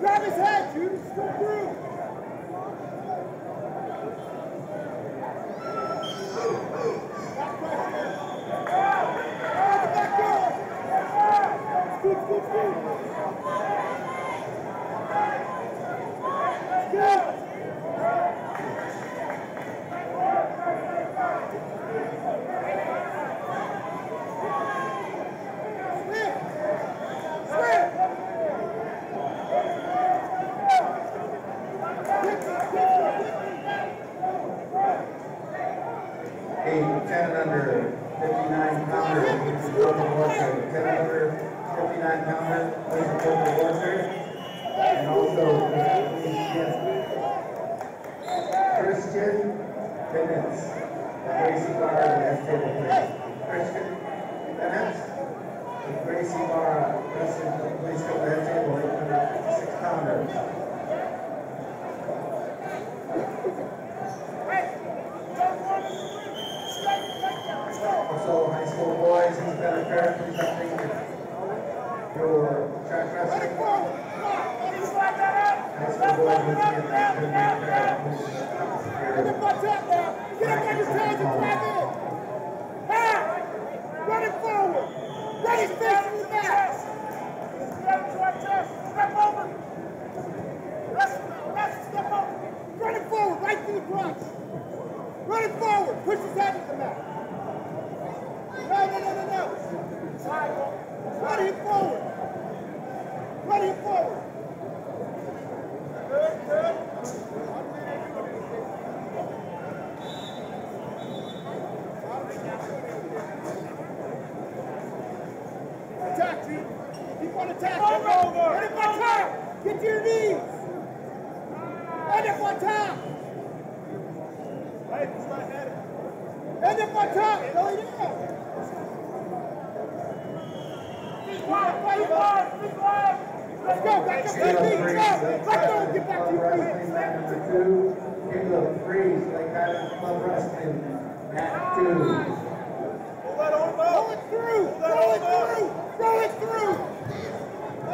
Grab his head, Judas. pounder, 59 pounder, Mrs. Coco Orchard. Seven over 59 pounder, Mrs. Coco Orchard. And also, uh, Christian Bennett, the Gracie Barra, and S table place. Christian Bennett, the Gracie Barra, Preston, please come to that table, 856 pounder. that are better protecting your transgressors. That's the boy who's in the community. Forward. Right through the Bronx. Running forward. Push his head attack. Over. Over. End it one time. Get to your knees. End it one time. End it one time. Oh, yeah. Fight hard, fight hard. Let's go, back up to your feet, go! Let go, get back to your feet! Number two, in the freeze, like that in club wrestling, Matt 2. Pull that over! Roll it through! Roll it through! Roll it through!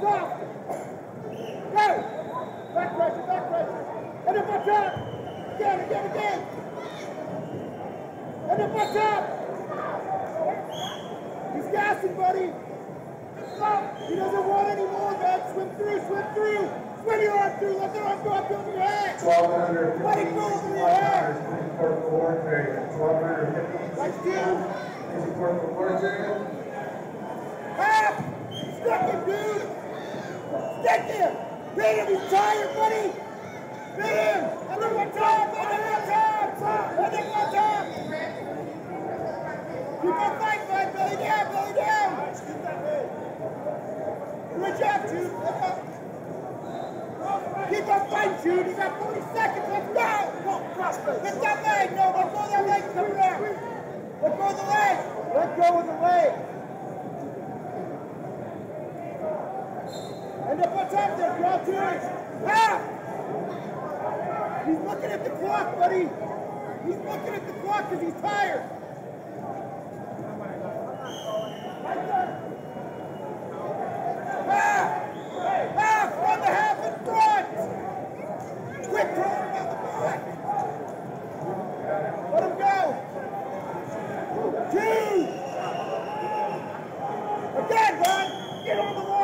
south. Go. Back pressure, back pressure. And if I top. Again, again, again. And if I top. He's gassing, buddy. Stop. He doesn't want any more, man. Swim through, swim through. Swim your arm through. Let the arm go up over your head. 1,250. Let it go over your head. 1,250. Like you. Is it worth the words in it? Half! Stuck it, dude! Stick him! Beat him! He's tired, buddy! Beat him! Another one time! I Another one time! I Another one time! Keep can fight, bud! Belly down! Belly down! Good job, dude. Keep on fighting, Jude! You got 40 seconds! Let's go! Lift that leg! No, let's go of that leg! Come around! let's go of the leg! Let's go with the leg! What's up there, grab to ah! He's looking at the clock, buddy. He's looking at the clock because he's tired. Ah! Ah! Half! The! Quick, throw him the back! Let him go! Two! Again, Ron! Get on the wall!